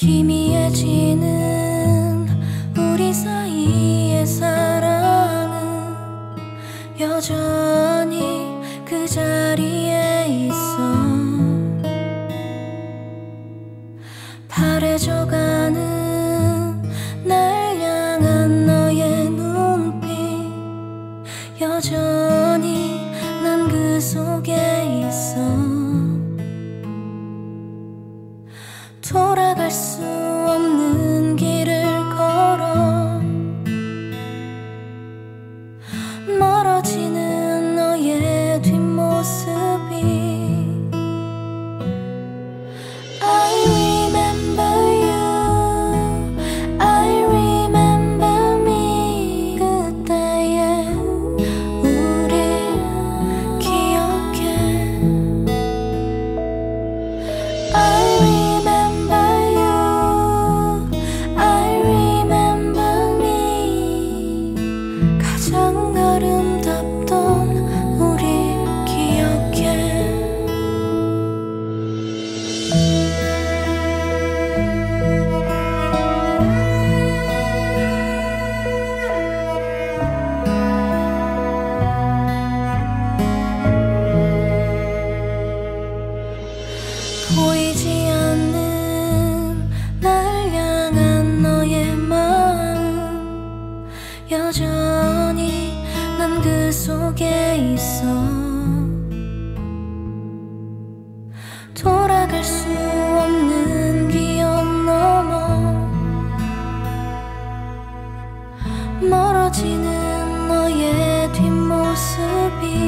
희미해지는 우리 사이의 사랑은 여전히 그 자리에 있어. 바래져가는 날 향한 너의 눈빛 여전히 난 그 속에 있어 돌 그 속에 있어. 돌아갈 수 없는 기억 넘어. 멀어지는 너의 뒷모습이